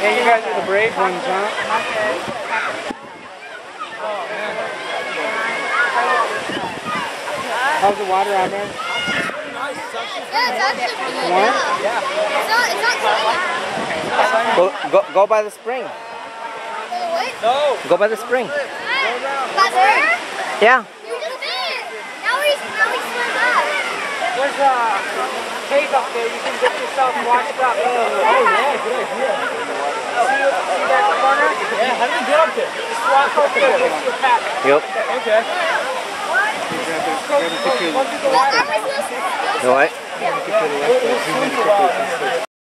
guys are the brave ones, huh? How's the water out there? Yeah, it's actually pretty good. Warm? Yeah. It's not, it's not cold. Go, go, go by the spring. What? No. Go by the spring. That's where? Yeah. You just did. Now we, now we swim back. There's a cave up there. You can get yourself washed up. Oh, yeah, Yep. Okay. Go, go,